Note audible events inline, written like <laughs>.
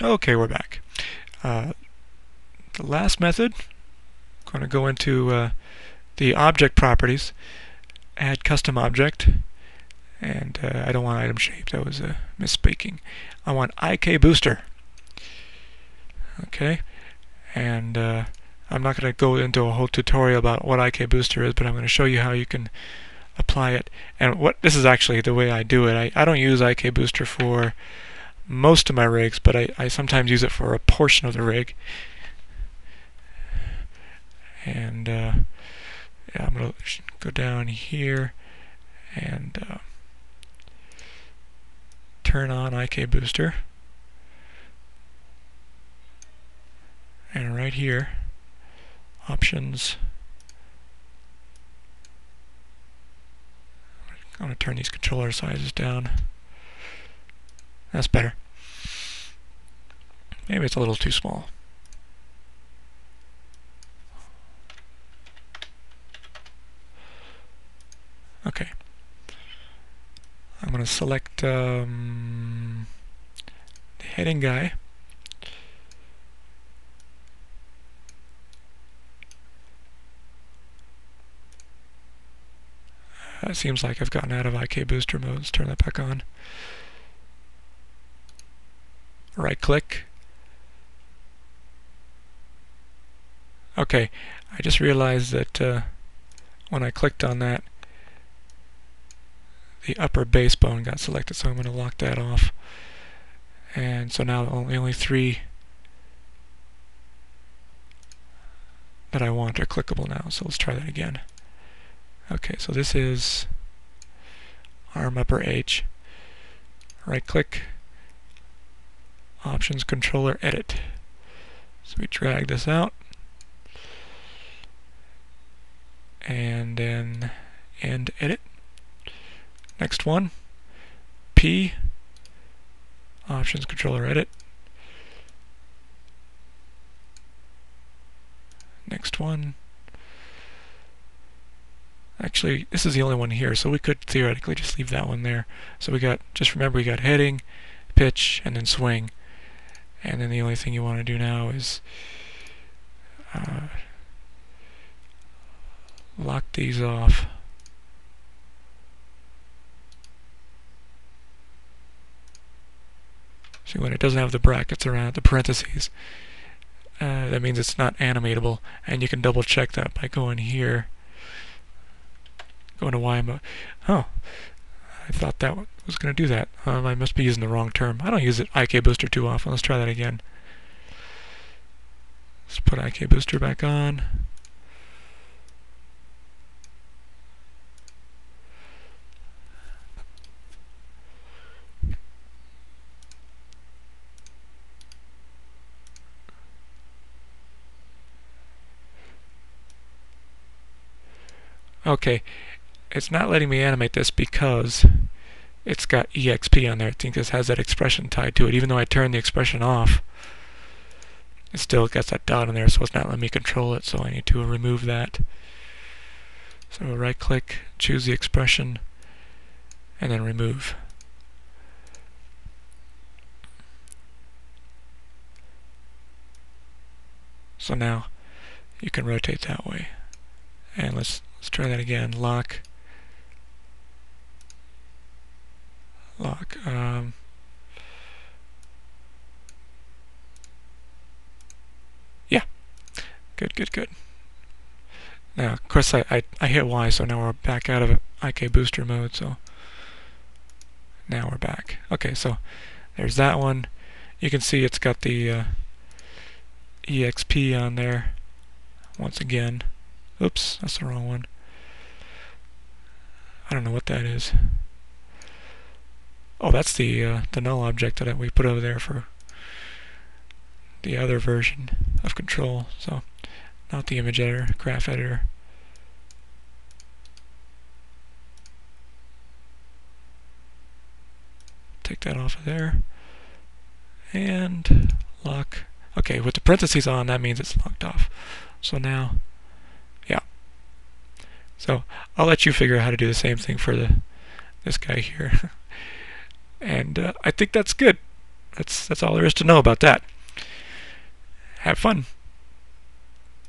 Okay, we're back. Uh, the last method, I'm going to go into uh, the object properties, add custom object, and uh, I don't want item shape, that was a misspeaking. I want IK booster. Okay, and uh, I'm not going to go into a whole tutorial about what IK booster is, but I'm going to show you how you can apply it. And what this is actually the way I do it. I, I don't use IK booster for most of my rigs, but I, I sometimes use it for a portion of the rig. And uh, yeah, I'm going to go down here and uh, turn on IK Booster. And right here, options. I'm going to turn these controller sizes down. That's better. Maybe it's a little too small. Okay. I'm going to select um, the heading guy. It seems like I've gotten out of IK booster mode. Let's turn that back on right click. Okay, I just realized that uh, when I clicked on that, the upper base bone got selected, so I'm going to lock that off. And so now only, only three that I want are clickable now, so let's try that again. Okay, so this is arm upper H. Right click, options controller edit. So we drag this out and then end edit. Next one, P, options controller edit. Next one. Actually, this is the only one here, so we could theoretically just leave that one there. So we got, just remember we got heading, pitch, and then swing and then the only thing you want to do now is uh, lock these off see when it doesn't have the brackets around the parentheses uh, that means it's not animatable and you can double check that by going here going to Y mode oh I thought that was going to do that. Um, I must be using the wrong term. I don't use it IK Booster too often. Let's try that again. Let's put IK Booster back on. Okay, it's not letting me animate this because it's got EXP on there. I think this has that expression tied to it. Even though I turned the expression off, it still got that dot on there, so it's not letting me control it, so I need to remove that. So right click, choose the expression, and then remove. So now you can rotate that way. And let's let's try that again. Lock lock. Um, yeah, good, good, good. Now, of course, I, I, I hit Y, so now we're back out of IK booster mode, so now we're back. Okay, so there's that one. You can see it's got the uh, EXP on there once again. Oops, that's the wrong one. I don't know what that is. Oh, that's the uh, the null object that we put over there for the other version of control. So, not the image editor, graph editor. Take that off of there. And lock. Okay, with the parentheses on, that means it's locked off. So now. So I'll let you figure out how to do the same thing for the this guy here. <laughs> And uh, I think that's good. That's that's all there is to know about that. Have fun.